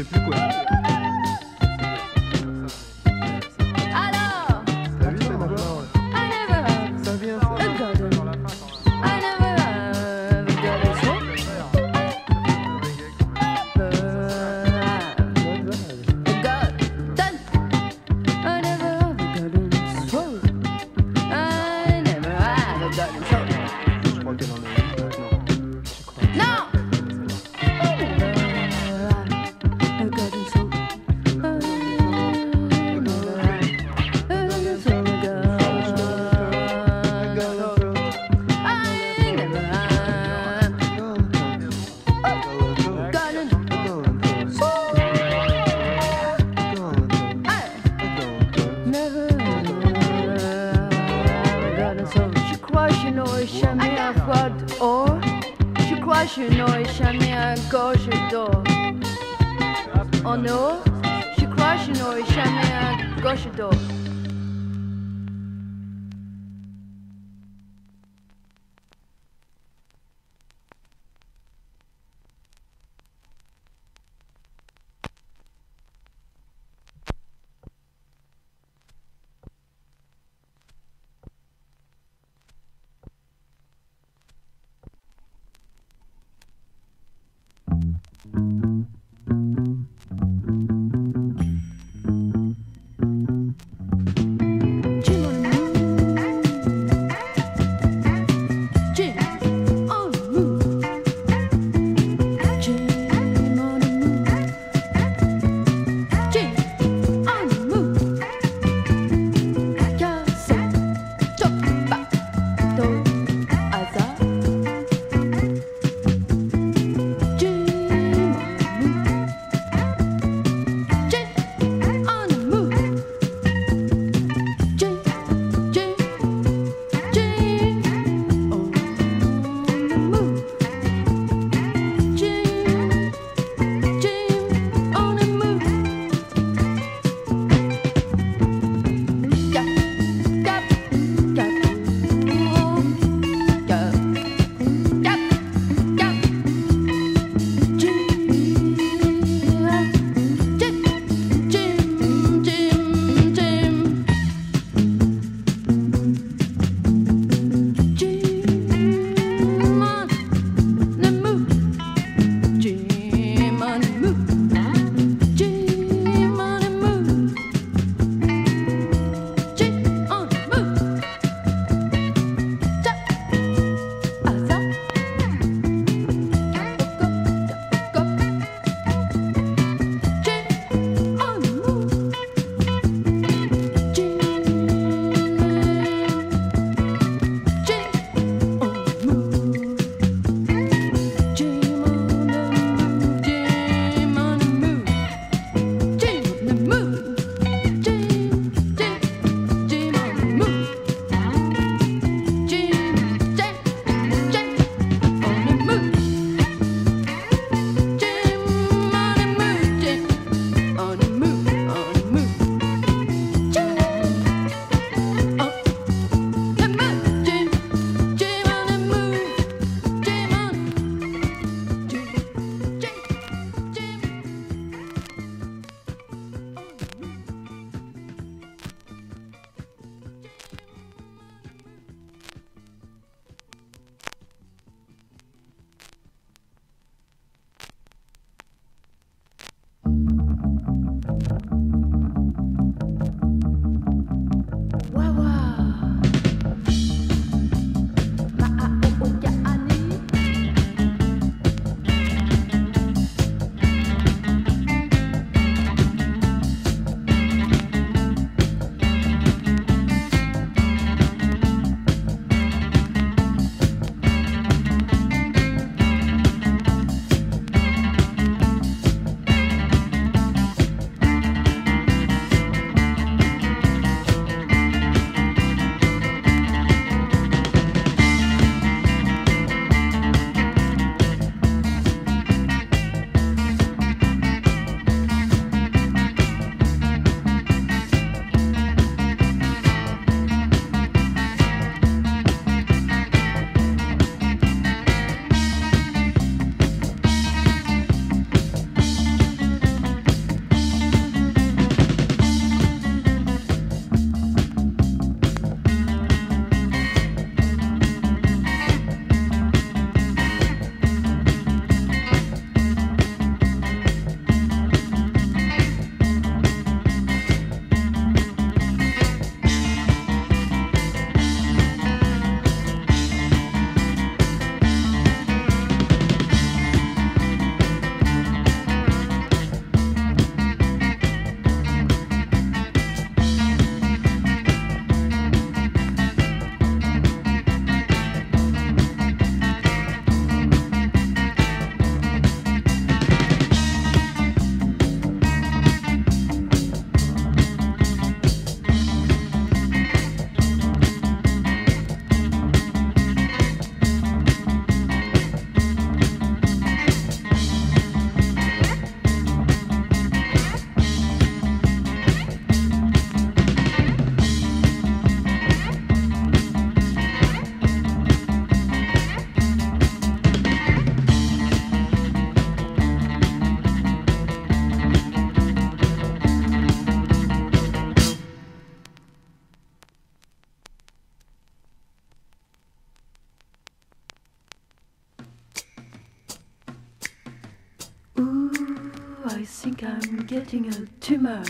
C'est plus quoi je n'aurai jamais un gorge d'or. En or, je crois que je n'aurai jamais un gorge d'or. A tumor.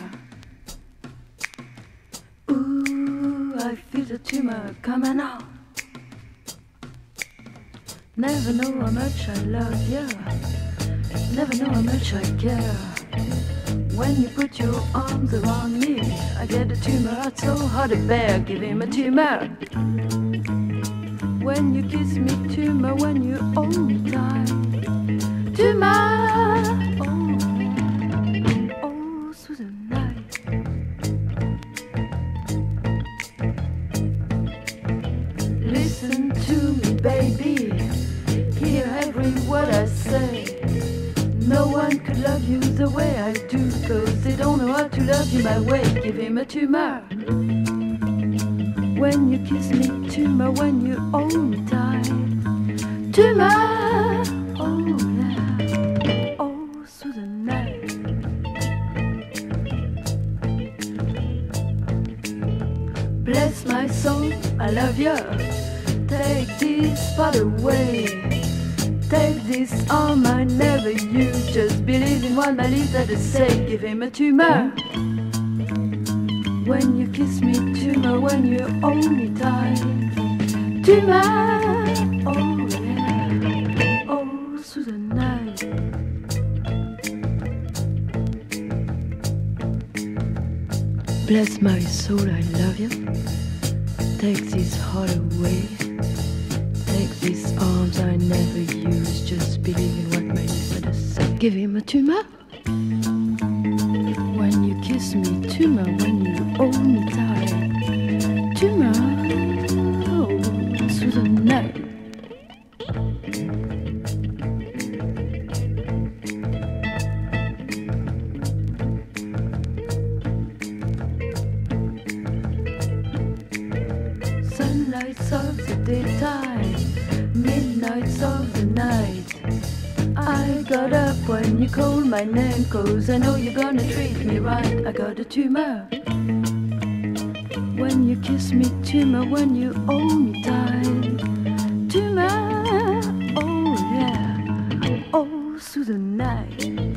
Ooh, I feel the tumor coming on. Never know how much I love you. Never know how much I care. When you put your arms around me, I get a tumor. It's so hard to bear. Give him a tumor. When you kiss me, tumor. When you hold me tight, tumor. Oh, love. Give him a tumor. When you kiss me, tumor, when you hold me tight. Tumor, oh yeah, oh through the night. Bless my soul, I love you. Take this part away. Take this arm I never use. Just believe in what my lips had to say. Give him a tumor. When you kiss me, tumor. When you hold me tight, tumor. Oh yeah, oh through the night. Bless my soul, I love you. Take this heart away. Take these arms I never use. Just believe in what my lips to say. Give him a tumor. When you kiss me, tumor. When you hold me tight, tumor. Oh, through the night. Sunlights of the daytime, midnights of the night. I got up when you called my name, cause I know you're gonna treat me right. I got a tumor. Kiss me, tumor, when you hold me tight. Tumor, oh yeah, oh through the night.